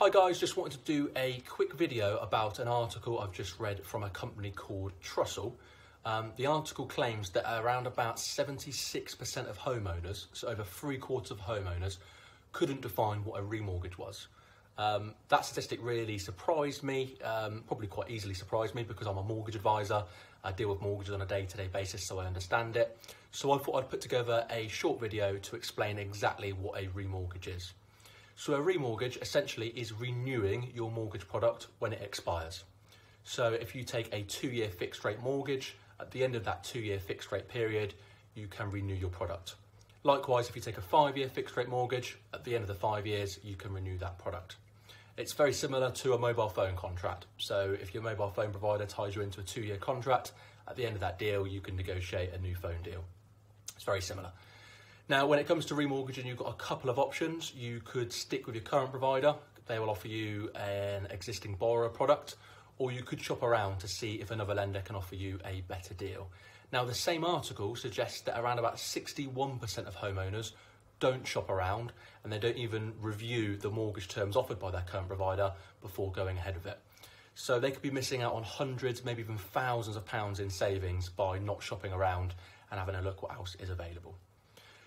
Hi guys, just wanted to do a quick video about an article I've just read from a company called Trussle. Um, the article claims that around about 76% of homeowners, so over three quarters of homeowners, couldn't define what a remortgage was. Um, that statistic really surprised me, um, probably quite easily surprised me because I'm a mortgage advisor. I deal with mortgages on a day-to-day -day basis, so I understand it. So I thought I'd put together a short video to explain exactly what a remortgage is. So a remortgage essentially is renewing your mortgage product when it expires. So if you take a two-year fixed rate mortgage, at the end of that two-year fixed rate period, you can renew your product. Likewise, if you take a five-year fixed rate mortgage, at the end of the five years, you can renew that product. It's very similar to a mobile phone contract. So if your mobile phone provider ties you into a two-year contract, at the end of that deal, you can negotiate a new phone deal. It's very similar. Now, when it comes to remortgaging, you've got a couple of options. You could stick with your current provider. They will offer you an existing borrower product, or you could shop around to see if another lender can offer you a better deal. Now, the same article suggests that around about 61% of homeowners don't shop around and they don't even review the mortgage terms offered by their current provider before going ahead with it. So they could be missing out on hundreds, maybe even thousands of pounds in savings by not shopping around and having a look what else is available.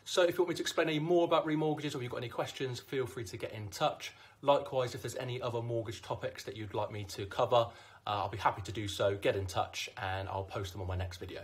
So if you want me to explain any more about remortgages or you've got any questions, feel free to get in touch. Likewise, if there's any other mortgage topics that you'd like me to cover, uh, I'll be happy to do so. Get in touch and I'll post them on my next video.